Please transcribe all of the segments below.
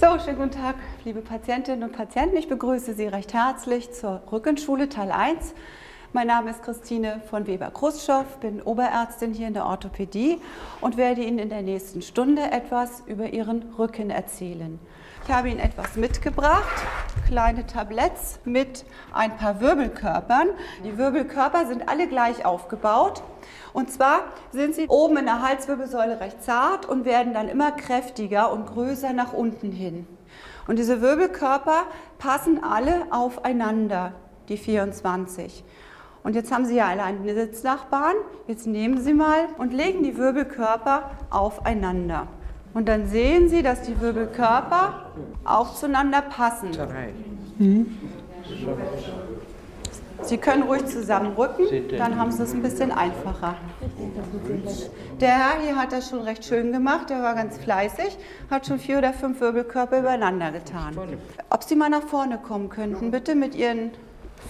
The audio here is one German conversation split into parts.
So, schönen guten Tag, liebe Patientinnen und Patienten. Ich begrüße Sie recht herzlich zur Rückenschule Teil 1. Mein Name ist Christine von Weber-Kruschow, bin Oberärztin hier in der Orthopädie und werde Ihnen in der nächsten Stunde etwas über Ihren Rücken erzählen. Ich habe Ihnen etwas mitgebracht, kleine Tabletts mit ein paar Wirbelkörpern. Die Wirbelkörper sind alle gleich aufgebaut. Und zwar sind sie oben in der Halswirbelsäule recht zart und werden dann immer kräftiger und größer nach unten hin. Und diese Wirbelkörper passen alle aufeinander, die 24. Und jetzt haben Sie ja alle einen Sitznachbarn. Jetzt nehmen Sie mal und legen die Wirbelkörper aufeinander. Und dann sehen Sie, dass die Wirbelkörper auch zueinander passen. Mhm. Sie können ruhig zusammenrücken, dann haben Sie es ein bisschen einfacher. Der Herr hier hat das schon recht schön gemacht, der war ganz fleißig, hat schon vier oder fünf Wirbelkörper übereinander getan. Ob Sie mal nach vorne kommen könnten, bitte mit Ihren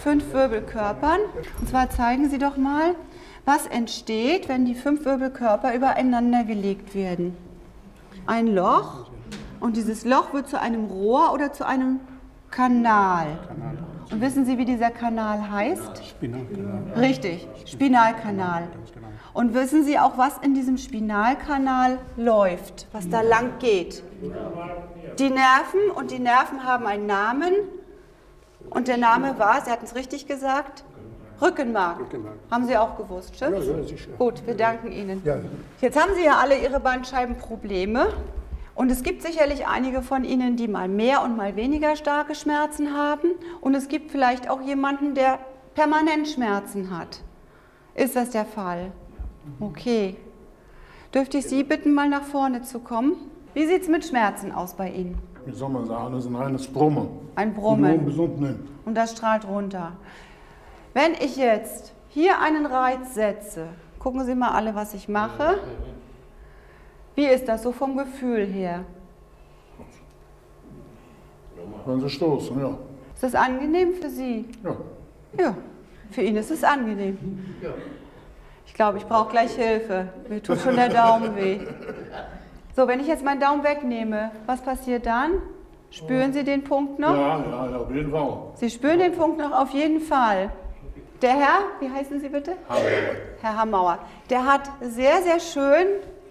fünf Wirbelkörpern. Und zwar zeigen Sie doch mal, was entsteht, wenn die fünf Wirbelkörper übereinander gelegt werden. Ein Loch und dieses Loch wird zu einem Rohr oder zu einem Kanal. Und wissen Sie, wie dieser Kanal heißt? Spinalkanal. Richtig, Spinalkanal. Und wissen Sie auch, was in diesem Spinalkanal läuft, was da lang geht? Die Nerven und die Nerven haben einen Namen und der Name war, Sie hatten es richtig gesagt, Rückenmark. Rückenmark. Haben Sie auch gewusst, stimmt's? Ja, ja, sicher. Gut, wir danken Ihnen. Ja. Jetzt haben Sie ja alle Ihre Bandscheibenprobleme. Und es gibt sicherlich einige von Ihnen, die mal mehr und mal weniger starke Schmerzen haben. Und es gibt vielleicht auch jemanden, der permanent Schmerzen hat. Ist das der Fall? Okay. Dürfte ich Sie bitten, mal nach vorne zu kommen? Wie sieht es mit Schmerzen aus bei Ihnen? Wie soll man sagen, das ist ein reines Brummen. Ein Brummen. Und das strahlt runter. Wenn ich jetzt hier einen Reiz setze, gucken Sie mal alle, was ich mache. Wie ist das so vom Gefühl her? Wenn Sie stoßen, ja. Ist das angenehm für Sie? Ja. Ja, für ihn ist es angenehm. Ich glaube, ich brauche gleich Hilfe. Mir tut schon der Daumen weh. So, wenn ich jetzt meinen Daumen wegnehme, was passiert dann? Spüren Sie den Punkt noch? Ja, ja, auf jeden Fall. Sie spüren den Punkt noch auf jeden Fall. Der Herr, wie heißen Sie bitte? Hamauer. Herr Hamauer. Der hat sehr, sehr schön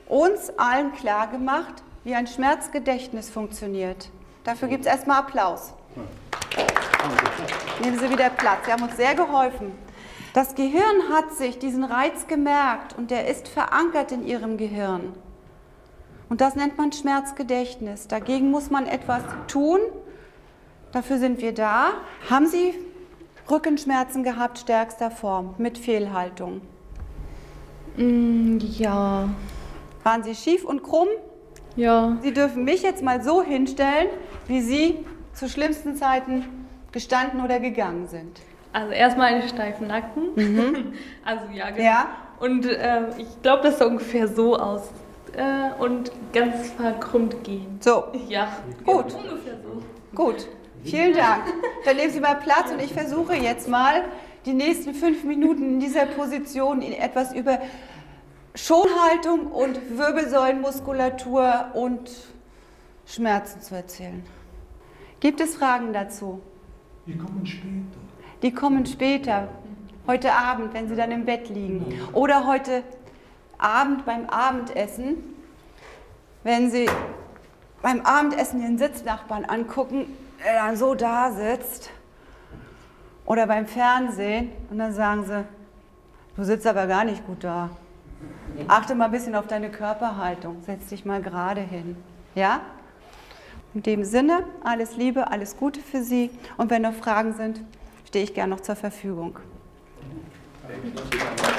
uns allen klar gemacht, wie ein Schmerzgedächtnis funktioniert. Dafür gibt es erstmal Applaus. Nehmen Sie wieder Platz. Sie haben uns sehr geholfen. Das Gehirn hat sich diesen Reiz gemerkt und der ist verankert in Ihrem Gehirn. Und das nennt man Schmerzgedächtnis. Dagegen muss man etwas tun. Dafür sind wir da. Haben Sie Rückenschmerzen gehabt, stärkster Form, mit Fehlhaltung? Mm, ja. Waren Sie schief und krumm? Ja. Sie dürfen mich jetzt mal so hinstellen, wie Sie zu schlimmsten Zeiten gestanden oder gegangen sind. Also erstmal einen steifen Nacken. Mhm. also ja, genau. Ja. Und äh, ich glaube, das sah ungefähr so aus. Äh, und ganz verkrümmt gehen. So. Ja. Gut. Ungefähr so. Gut. Vielen Dank. Dann nehmen Sie mal Platz und ich versuche jetzt mal die nächsten fünf Minuten in dieser Position etwas über Schonhaltung und Wirbelsäulenmuskulatur und Schmerzen zu erzählen. Gibt es Fragen dazu? Die kommen später. Die kommen später. Heute Abend, wenn Sie dann im Bett liegen. Oder heute Abend beim Abendessen, wenn Sie beim Abendessen Ihren Sitznachbarn angucken, der dann so da sitzt. Oder beim Fernsehen und dann sagen Sie, du sitzt aber gar nicht gut da. Achte mal ein bisschen auf deine Körperhaltung. Setz dich mal gerade hin. Ja? In dem Sinne, alles Liebe, alles Gute für Sie. Und wenn noch Fragen sind, stehe ich gerne noch zur Verfügung. Applaus